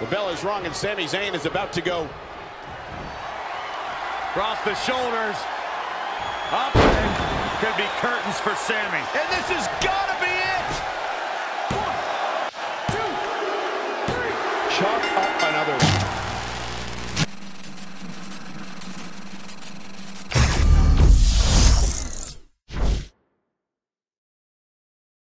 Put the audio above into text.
The bell is rung, and Sami Zayn is about to go. across the shoulders. Up and could be curtains for Sami. And this is God.